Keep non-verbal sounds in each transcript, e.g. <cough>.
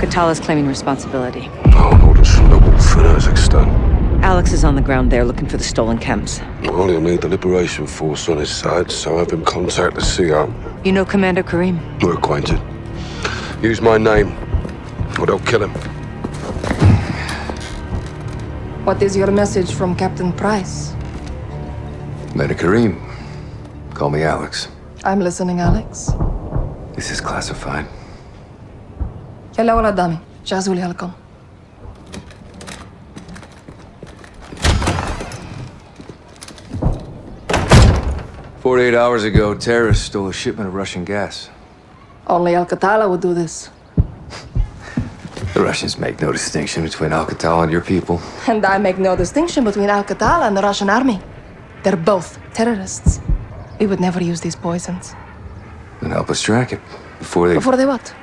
Al-Qatala's claiming responsibility. Oh, Northern Chernobyl for Kazakhstan. Alex is on the ground there looking for the stolen chems. Well, he'll need the Liberation Force on his side, so I have him contact the CR. You know Commander Karim? We're acquainted. Use my name, or they'll kill him. What is your message from Captain Price? Commander Karim. Call me Alex. I'm listening, Alex. This is classified. الأول قدامي جهزوا لي هالكم Forty-eight hours ago, terrorists stole a shipment of Russian gas. Only Al-Qatala would do this. <laughs> the Russians make no distinction between Al-Qatala and your people. And I make no distinction between Al-Qatala and the Russian army. They're both terrorists. We would never use these poisons. Then help us track it. Before they... Before they what?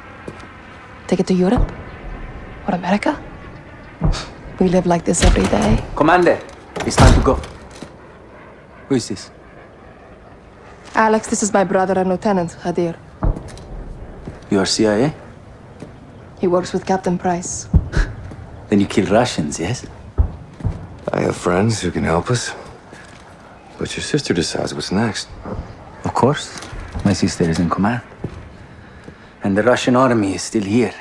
Take it to Europe? Or America? We live like this every day. Commander, it's time to go. Who is this? Alex, this is my brother and Lieutenant, Hadir. You are CIA? He works with Captain Price. <laughs> Then you kill Russians, yes? I have friends who can help us. But your sister decides what's next. Of course. My sister is in command. And the Russian army is still here.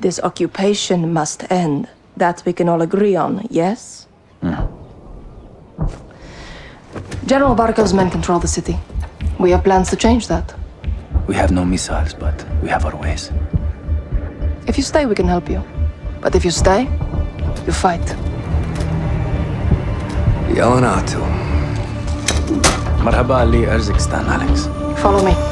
This occupation must end. That we can all agree on, yes? Yeah. General Barkov's men control the city. We have plans to change that. We have no missiles, but we have our ways. If you stay, we can help you. But if you stay, you fight. Yelanato. Marhaba Ali Urzikstan, Alex. Follow me.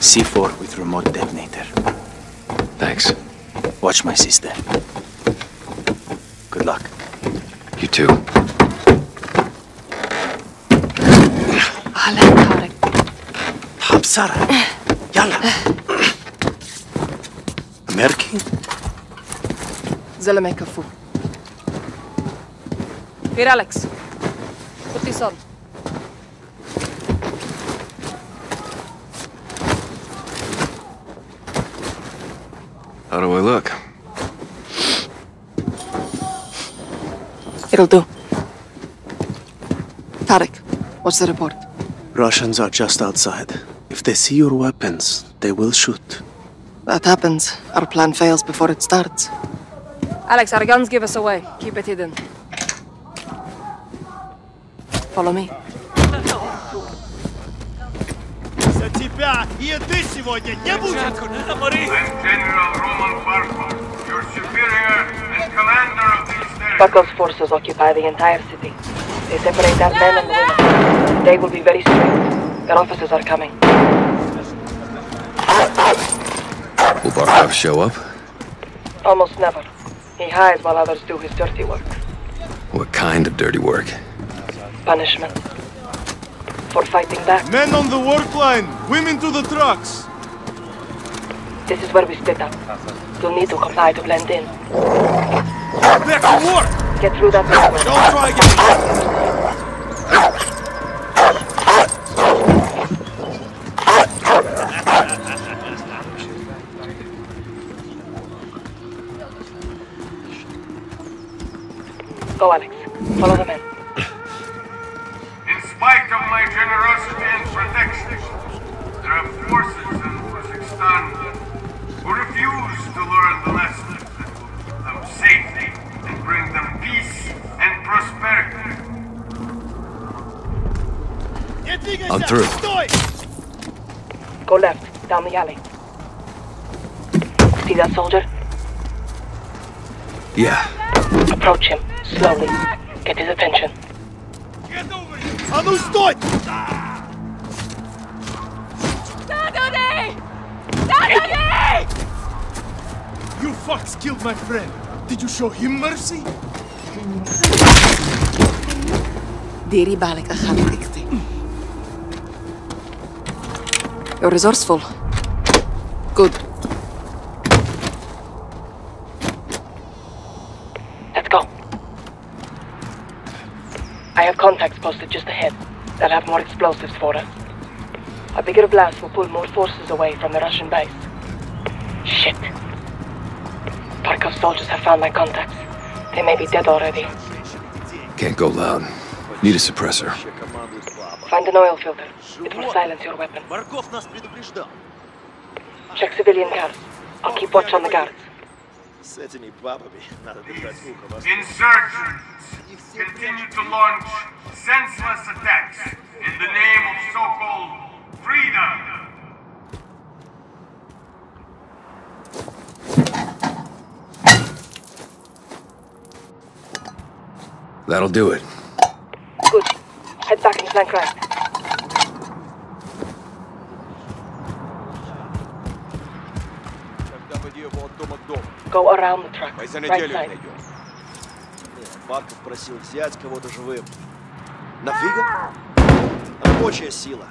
C4 with remote detonator. Thanks. Watch my sister. Good luck. You too. Alek, Alek. Habsara. Yalla. Merki? زلمة كفو. Here, Alex. Put How do I look? It'll do. Tarek, what's the report? Russians are just outside. If they see your weapons, they will shoot. That happens. Our plan fails before it starts. Alex, our guns give us away. Keep it hidden. Follow me. тебя и еды сегодня не будет! I'm General Roman Barkov, your superior and commander of these territories. Barkov's forces occupy the entire city. They separate our men and women. They will be very strict. Their officers are coming. Will Barkov show up? Almost never. He hides while others do his dirty work. What kind of dirty work? Punishment. For fighting back. Men on the work line! Women to the trucks! This is where we split up. You'll need to comply to blend in. Back to work! Get through that. Don't try again! see that soldier? Yeah. Approach him, slowly. Get his attention. Get over here! I'm usted! You fucks killed my friend. Did you show him mercy? Diri balik gaan ikte. You're resourceful. Good. explosives for us. A bigger blast will pull more forces away from the Russian base. Shit. Barkov's soldiers have found my contacts. They may be dead already. Can't go loud. Need a suppressor. Find an oil filter. It will silence your weapon. Check civilian guards. I'll keep watch on the guards. Insurgents continue to launch senseless attacks. In the name of so-called freedom. That'll do it. Good. Head back к дому. Go around the truck. Right side. Барков просил взять кого-то живым. Нафига? Рабочая сила.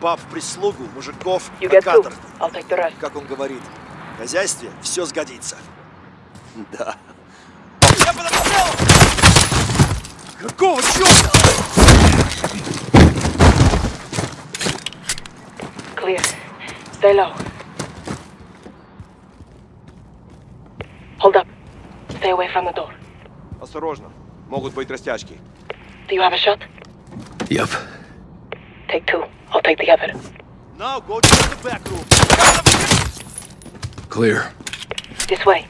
Баб в прислугу, мужиков на каторгу. Как он говорит, в хозяйстве все сгодится. <laughs> Да. Я подоспел! Какого черта? Clear. Stay low. Hold up. Stay away from the door. Осторожно, могут быть растяжки. Do you have a shot? Yep. Take two. I'll take the other. Now go to the back room. Clear. This way.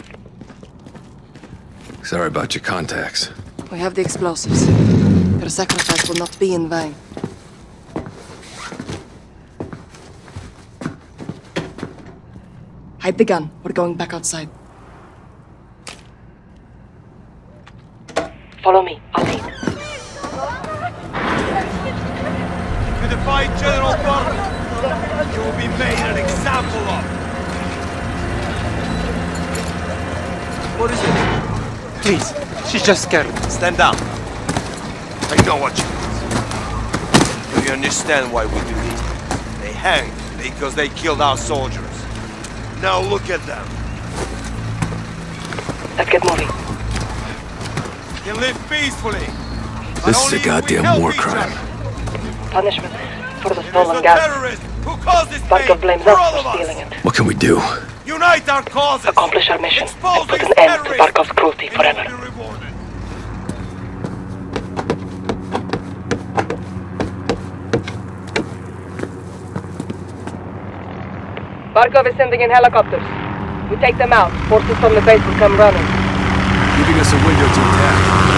Sorry about your contacts. We have the explosives. Your sacrifice will not be in vain. Hide the gun. We're going back outside. Follow me. I'll an example of. What is it? Please, she's just scared. Stand down. I know what you mean. Do you understand why we do this? They hanged because they killed our soldiers. Now look at them. Let's get moving. Can live peacefully. but This is a goddamn war crime. Punishment for the stolen gas. Terrorist who caused this Barkov pain blames for us all for of us. stealing it. What can we do? Unite our causes. Accomplish our mission Expose and put an end to. Barkov's cruelty forever. Barkov is sending in helicopters. We take them out. Forces from the base will come running. Giving us a window to attack.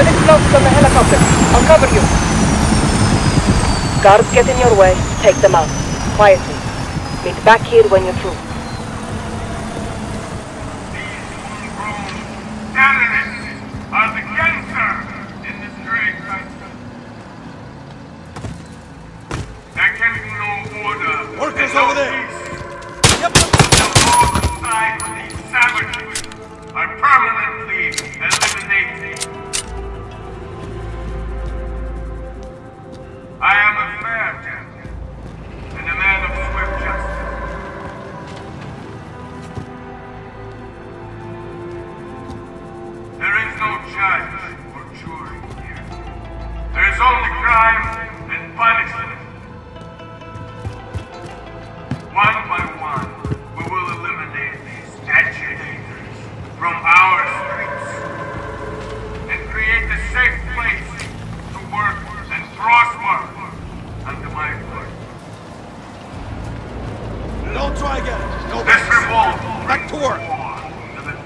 Set explosives on the helicopter. I'll cover you. Guards get in your way. Take them out. Quietly. Meet back here when you're through.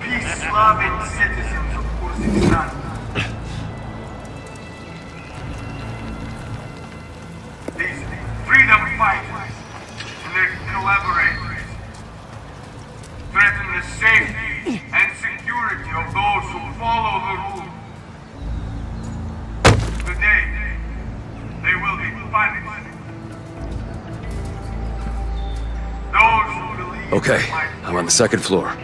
peace, love, and citizens of Urzikstan. These freedom fighters and their collaborators threaten the safety and security of those who follow the rules. Today, they will be punished. Those who believe... Okay, I'm on the second floor.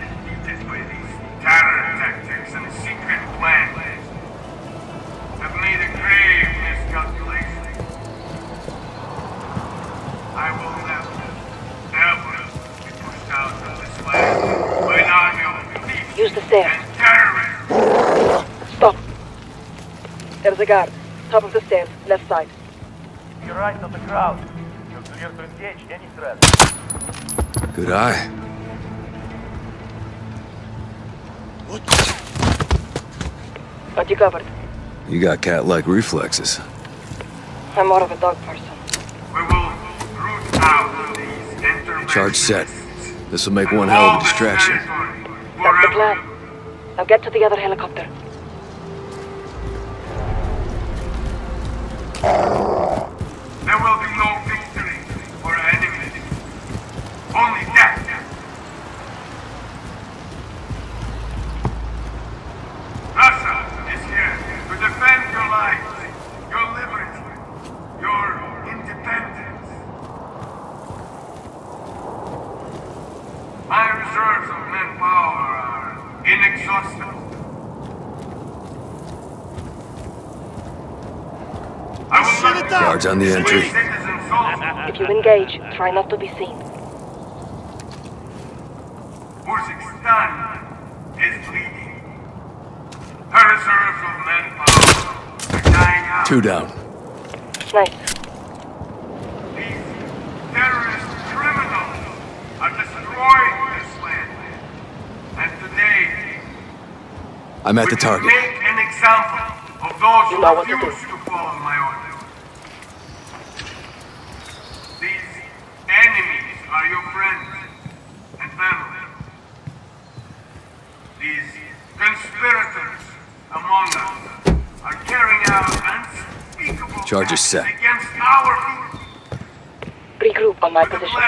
Guard. Top of the stairs, left side. You're right on the crowd. You're clear to engage any threat. Good eye. Got you covered. You got cat-like reflexes. I'm more of a dog person. We will root out these interventions. Charge set. This will make one hell of a distraction. That's the plan. Now get to the other helicopter. There will be no victory for our enemies. Only death. Russia is here to defend your lives, your liberty, your independence. My reserves of manpower are inexhaustible. I will not on the entry. If you engage, try not to be seen. Urzikstan is bleeding. Her reserves of manpower are dying out. Two down. Nice. These terrorist criminals are destroying this land. And today, I'm at the target. make an example of those You who know what refuse to follow my orders. These enemies are your friends and family. These conspirators among us are carrying out unspeakable Charges set. Regroup on my position.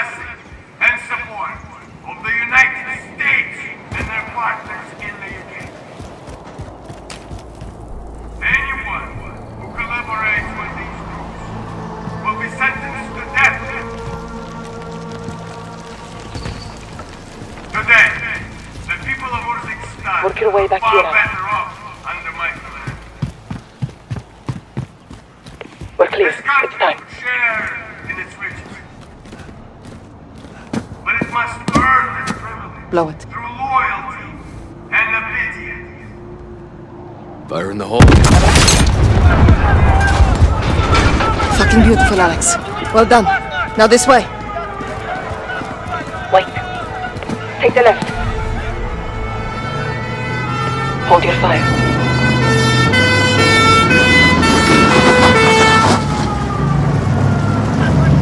and support of the United States and their partners in the UK. Anyone who collaborates with these groups will be sentenced to death. Today, the people of Urzikstan Work your way back here far now. better off under my command. We're clear. This It's country time. share in its riches. But it must earn this privilege Blow it. through loyalty and obedience. Fire in the hole. Fucking beautiful, Alex. Well done. Now this way. Wait. Take the left. Hold your fire.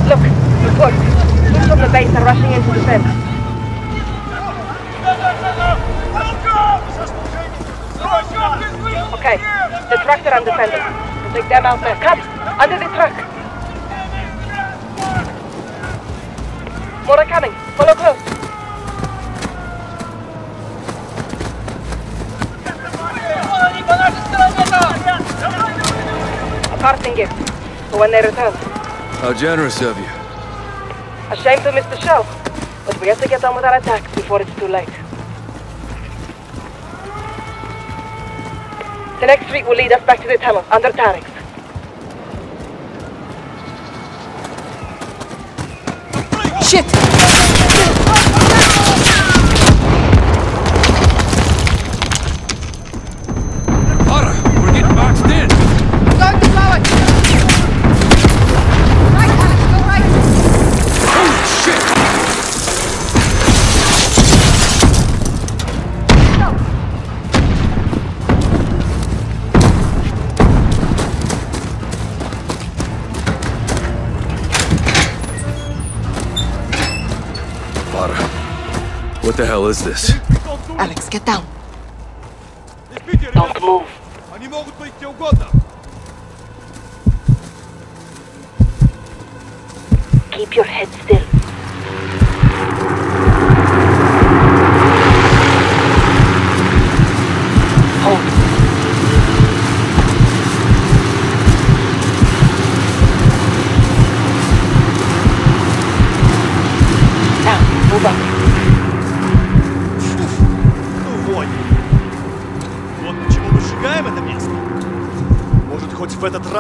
Look, report. Troops from the base are rushing into the fence. Okay, the tractor and defenders. We'll take them out there. Come, under the truck. More are coming. Follow close. A parting gift for when they return. How generous of you. A shame to miss the show, but we have to get on with our attack before it's too late. The next street will lead us back to the tunnel under Tarek's. What the hell is this? Alex, get down. Don't move. Keep your head still.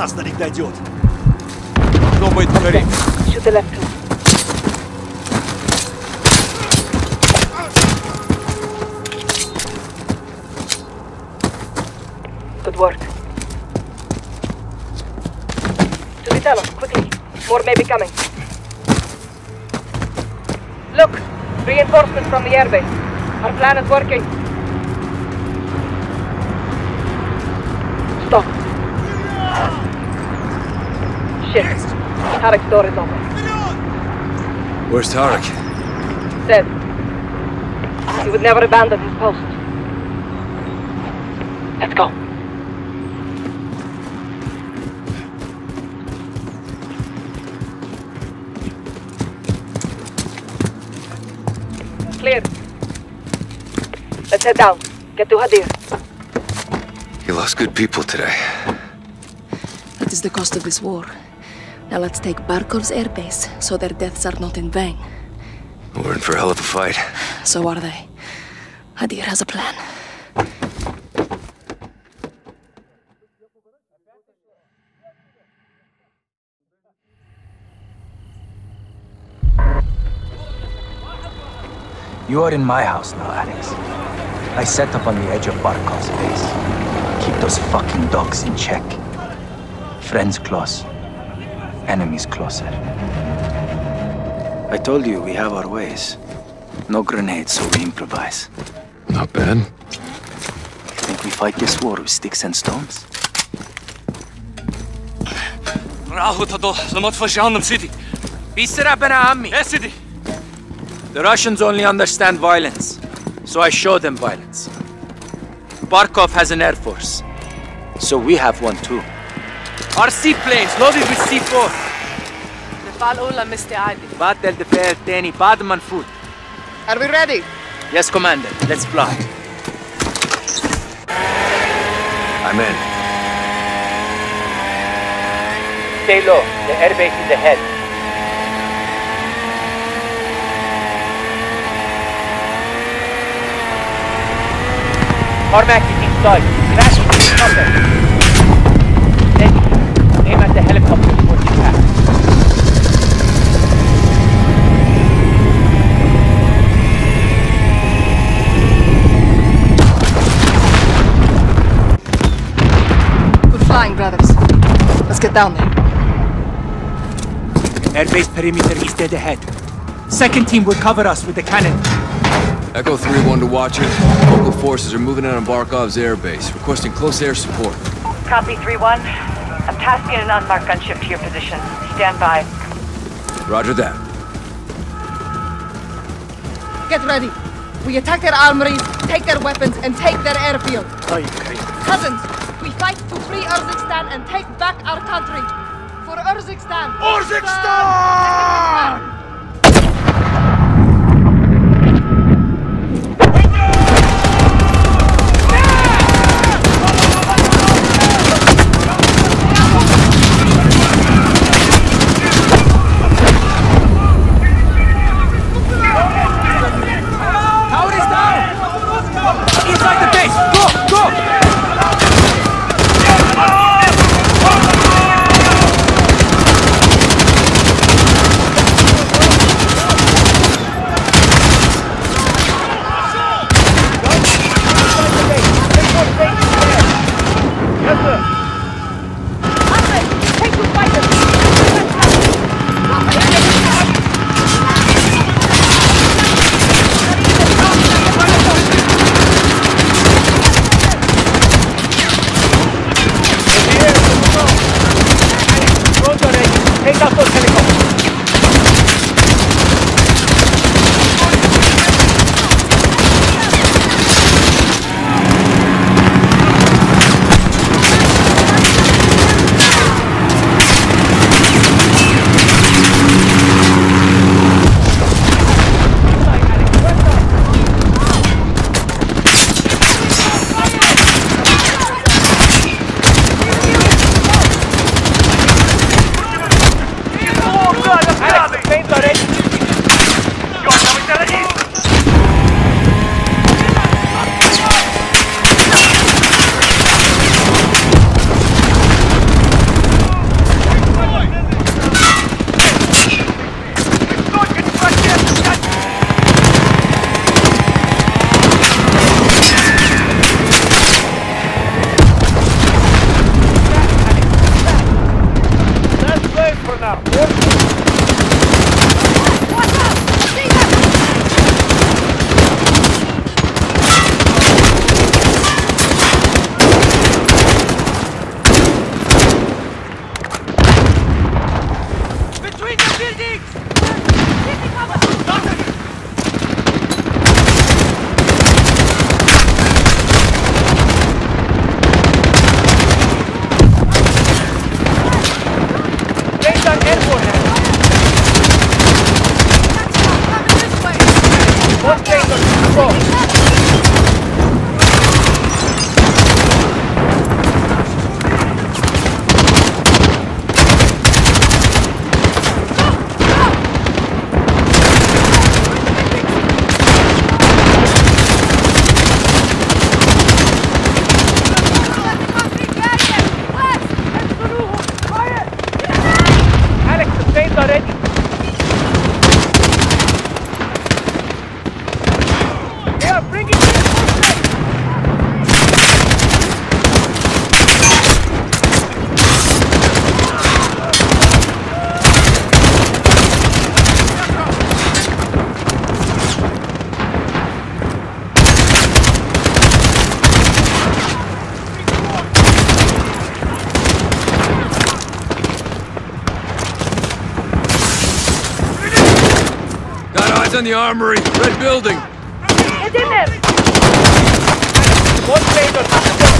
Раз до них дойдет. Думает Карим. Shoot the left two. Good work. To the tunnel, quickly. More may be coming. Look! Reinforcements from the airbase. Our plan is working. Shit. Tarek's door is open. Where's Tarek? Dead. He would never abandon his post. Let's go. Clear. Let's head down. Get to Hadir. You lost good people today. That is the cost of this war. Now let's take Barkov's airbase so their deaths are not in vain. We're in for a hell of a fight. So are they. Hadir has a plan. You are in my house now, Alex. I set up on the edge of Barkov's base. Keep those fucking dogs in check. Friends close Enemies closer. I told you we have our ways. No grenades, so we improvise. Not bad. Think we fight this war with sticks and stones? راحوا تضل لما تفجعهم سيدي بيسرع بنا عمي يا سيدي The Russians only understand violence, so I show them violence. Barkov has an air force, so we have one too. Our seaplanes loaded with C4 الدفاع الأولى مستعدة. بعد الدفاع الثاني بعد ما نفوت. Are we ready? Yes, Commander. Let's fly. I'm in. Stay low. The airbase is ahead. Cormac is inside. Crash the Let's down there. Airbase perimeter is dead ahead. Second team will cover us with the cannon. Echo 3-1 to Watcher. Local forces are moving in on Barkov's airbase, requesting close air support. Copy 3-1. I'm tasking an unmarked gunship to your position. Stand by. Roger that. Get ready. We attack their armories, take their weapons, and take their airfield. Cousins, we fight to free Urzikstan and take back our country. For Urzikstan! Urzikstan! Tower Eyes on the armory. Red building. Get in there! One blade on top of the door.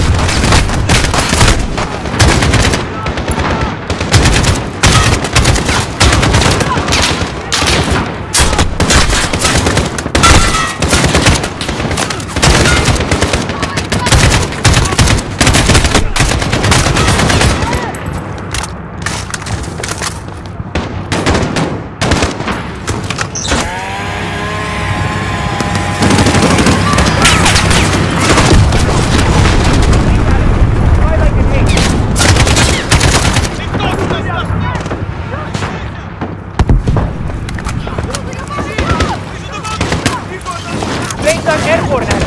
Blades are airborne, Alex.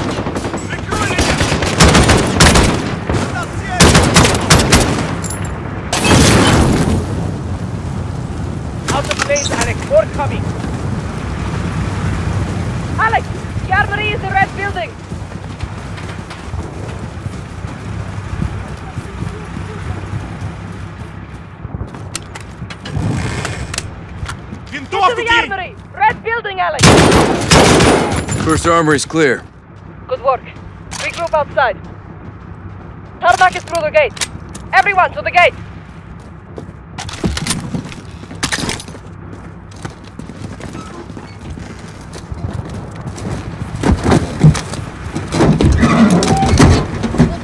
Out of blades, Alex. More coming. Alex! The armory is the red building! Into the armory! Red building, Alex! First armory's clear. Good work. Regroup outside. Tarmac is through the gate. Everyone to the gate!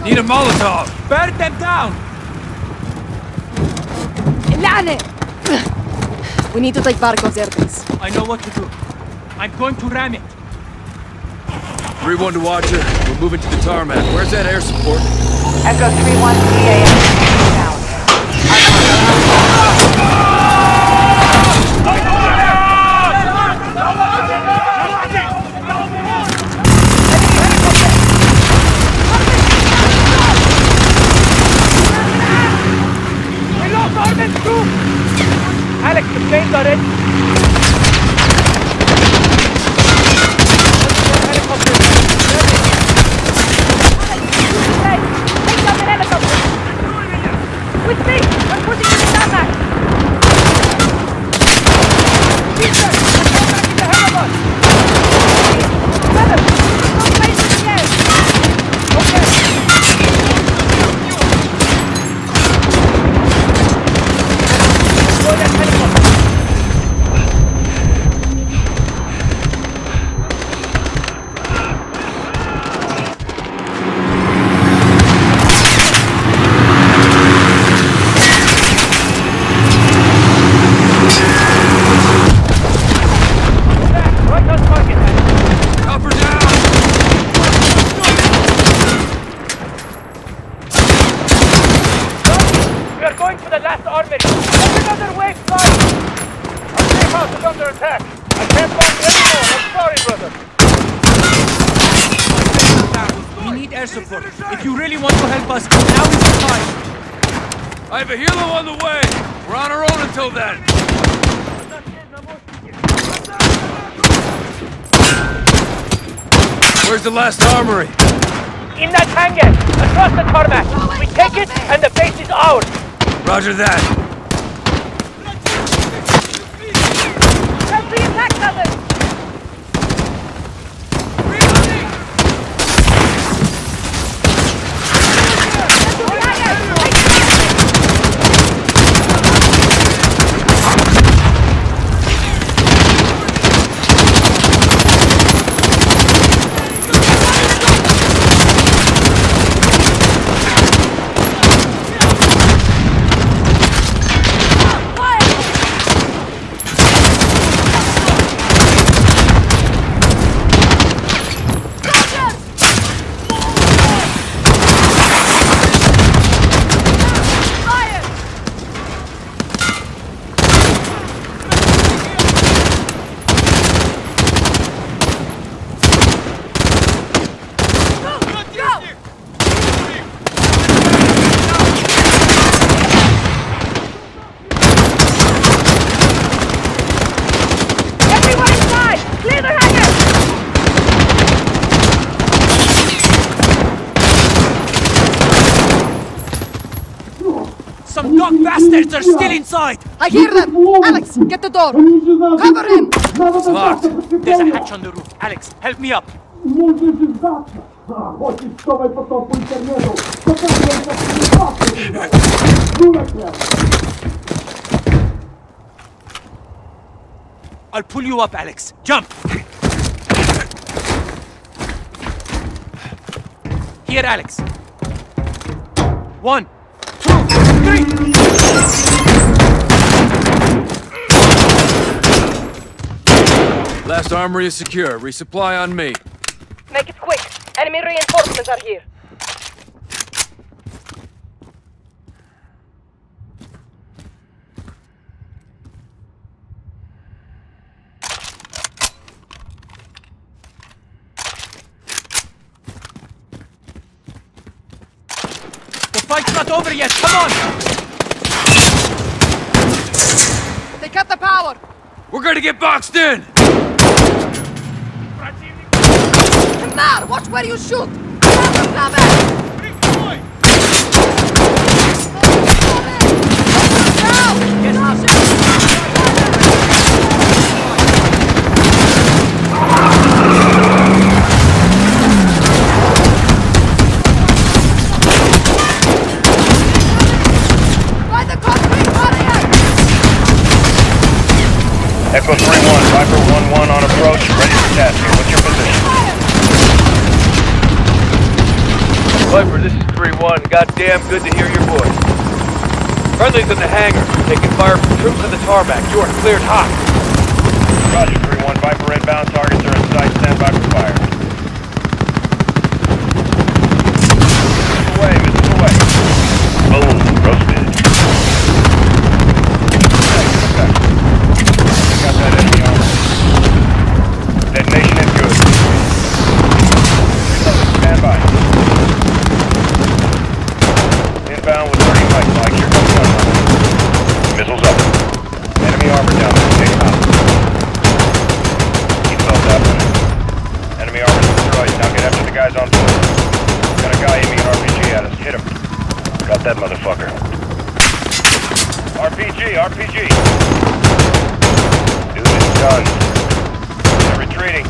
Need a Molotov. Burn them down! Lane! We need to take Barkov's airbase. I know what to do. I'm going to ram it. 3-1 to Watcher. We're moving to the tarmac. Where's that air support? Echo 3-1 PAM. Down. We lost Armin too! Alex, the planes are in. Hey, take down the helicopter! With me! We're pushing to the tarmac! Peter! Go back in the helibus! Madam! Don't place in the air! Go that helicopter! Right on target, Alex. Up or down? We are going for the last armory. There's another wave flying. Our safe house is under attack. I can't find anymore. I'm sorry, brother. We need air support. If you really want to help us, now is the time. I have a helo on the way. We're on our own until then. Where's the last armory? In that hangar, across the tarmac. We take it, and the base is ours. Roger that. Help the attack, Southern! Fire! Some dog bastards are still inside! I hear them! Alex, get the door! Cover him! Smart! There's a hatch on the roof. Alex, help me up. I'll pull you up, Alex. Jump! Here, Alex. One, two, three! Last armory is secure. Resupply on me. Make it quick. Enemy reinforcements are here. The fight's not over yet. Come on! They cut the power! We're gonna get boxed in! Kamar, watch where you shoot! Concrete barrier! Echo 3-1, Viper 1-1 on approach, ready for tasking. What's your position? Viper, this is 3-1. Goddamn good to hear your voice. Friendly's in the hangar, taking fire from the tarmac. You are cleared hot. Roger, 3-1, Viper inbound. Targets are in sight. Stand by for fire. Missiles away, missiles away. Boom, roasted. Okay, okay. Got that enemy armor. Detonation is good. Stand by. Inbound with 30 mic. Mike, here comes one. Missiles up. Enemy armor down. Take him out. He felt that one. Enemy armor destroyed. Now get after the guys on foot. Got a guy aiming an RPG at us. Hit him. Got that motherfucker. RPG, RPG. Dude, it's done. They're retreating.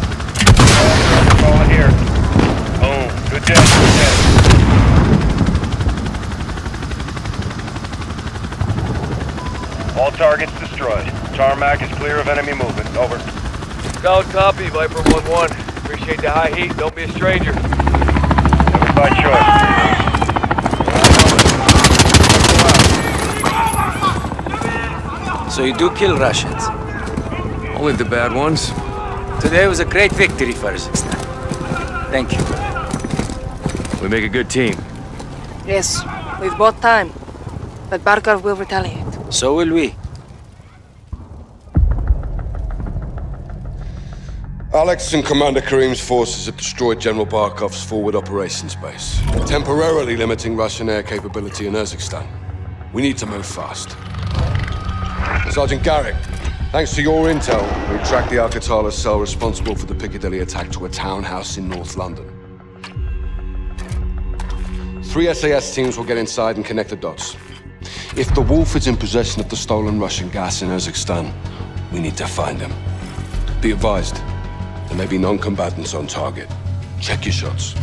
Falling here. Boom. Good dead, good dead. All targets destroyed. Tarmac is clear of enemy movement. Over. Solid copy, Viper 1-1. Appreciate the high heat. Don't be a stranger. Never by choice. So you do kill Russians. Only the bad ones. Today was a great victory for Urzikstan. Thank you. We make a good team. Yes, we've bought time. But Barkov will retaliate. So will we. Alex and Commander Karim's forces have destroyed General Barkov's forward operations base, temporarily limiting Russian air capability in Urzikstan. We need to move fast. Sergeant Garrick, thanks to your intel, we tracked the Al-Qatala cell responsible for the Piccadilly attack to a townhouse in North London. Three SAS teams will get inside and connect the dots. If the Wolf is in possession of the stolen Russian gas in Urzikstan, we need to find him. Be advised, there may be non-combatants on target. Check your shots.